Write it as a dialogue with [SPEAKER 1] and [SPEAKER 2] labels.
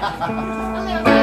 [SPEAKER 1] は い